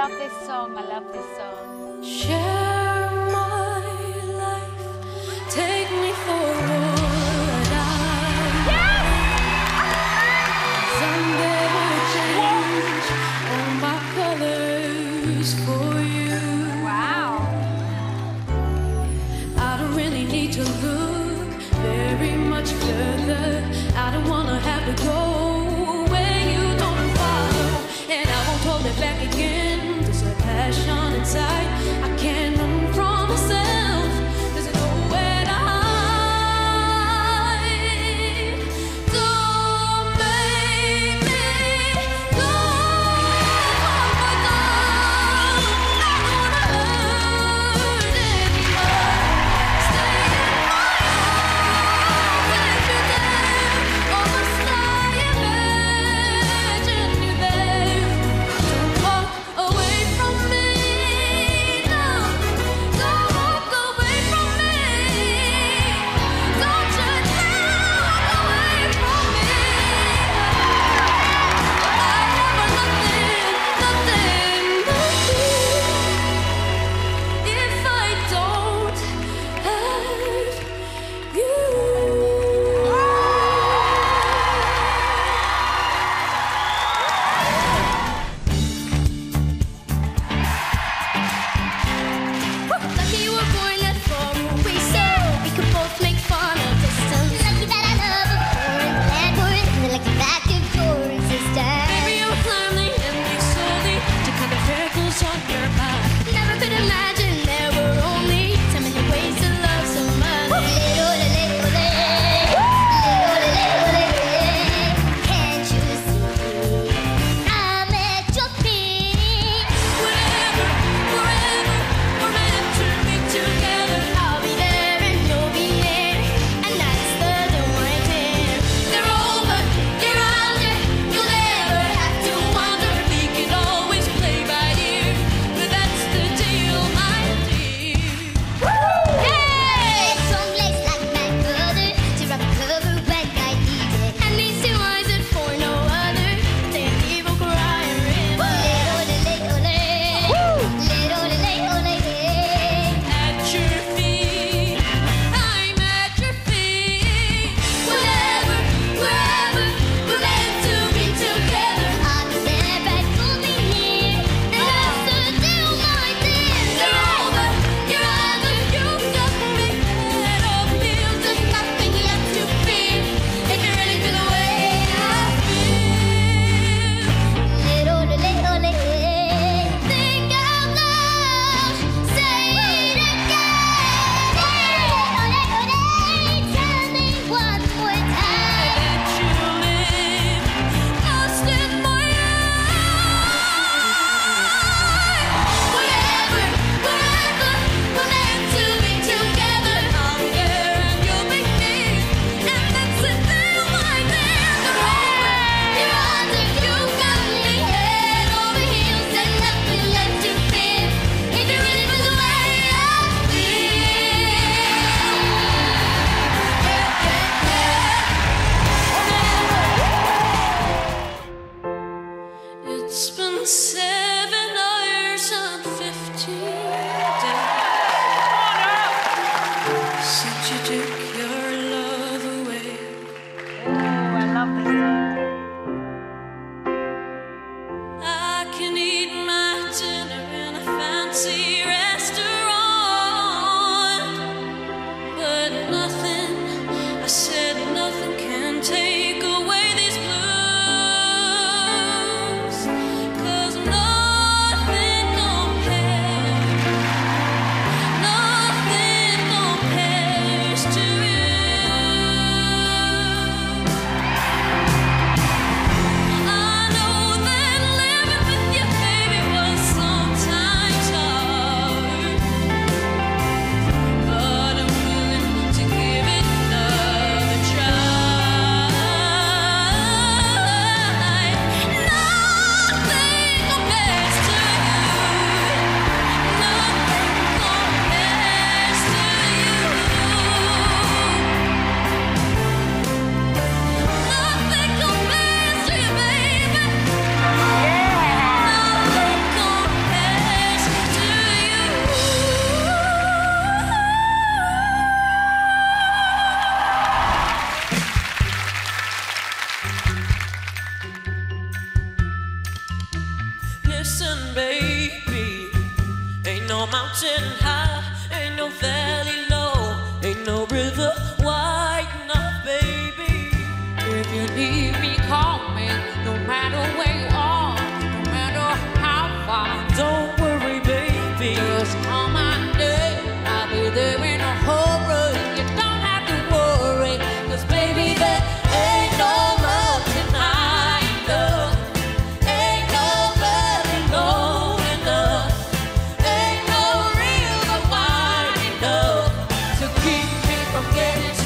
love this song. I love this song. Share my life. Take me for all. my colors. mountain high. Spanish.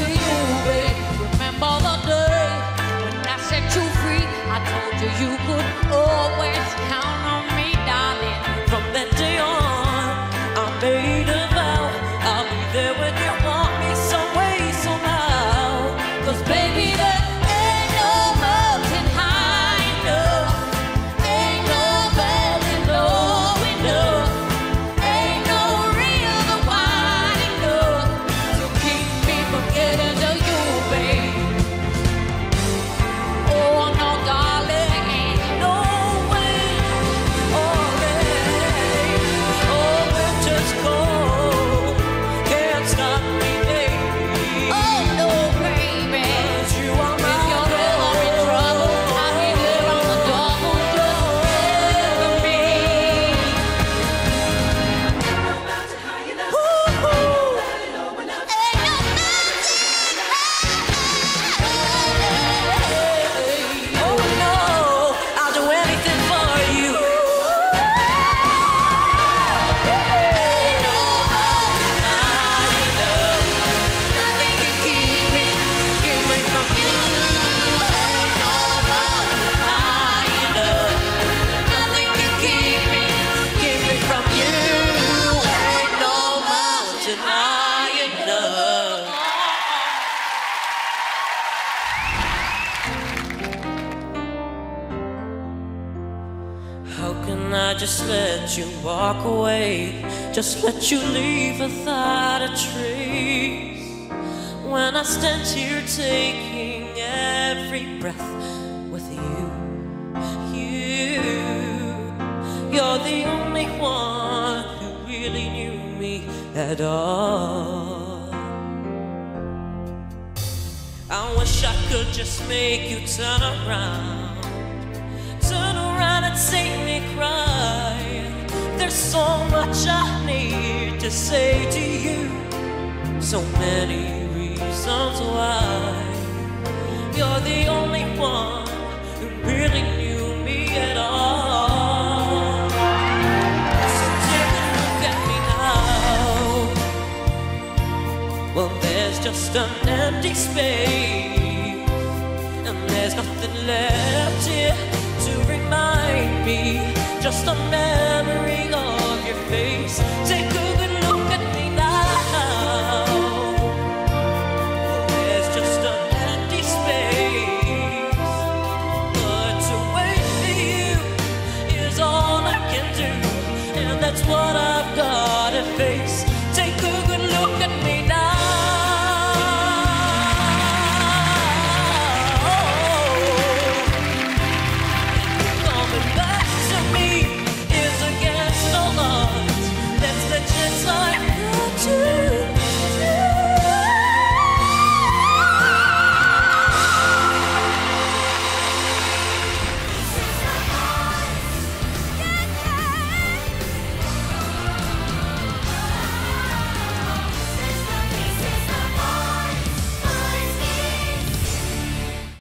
Just let you walk away, just let you leave without a trace. When I stand here taking every breath with you, you, you're the only one who really knew me at all. I wish I could just make you turn around. so much I need to say to you, so many reasons why. You're the only one who really knew me at all. So take a look at me now. Well, there's just an empty space, and there's nothing left here to remind me just a memory days.